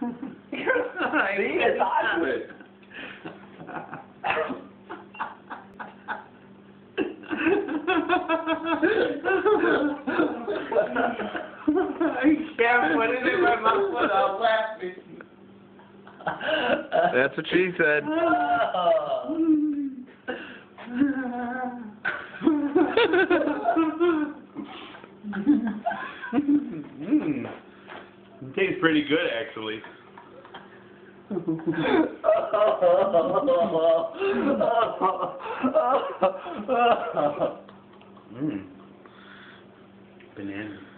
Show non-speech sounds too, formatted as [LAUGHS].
See, it's awkward. I can't put it in my mouth without laughing. That's what she said. [LAUGHS] mm. Tastes pretty good, actually. [LAUGHS] Mm. Banana.